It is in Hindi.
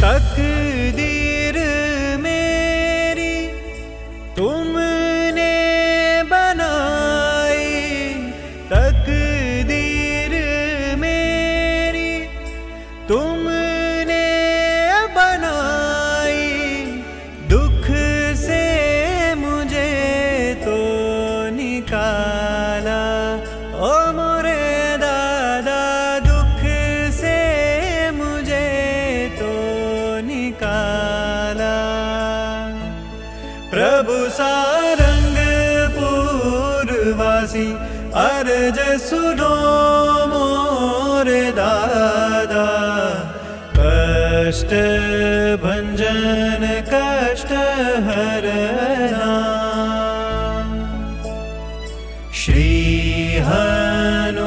तकदीर मेरी तुमने बनाई। तकदीर मेरी तुमने बनाई। दुख से मुझे तो निकाला प्रभु प्रभुसारङ्गपूर्वासि अर्ज सुनो मोर दादा। कष्ट भञ्जन कष्ट हरणा श्रीहरण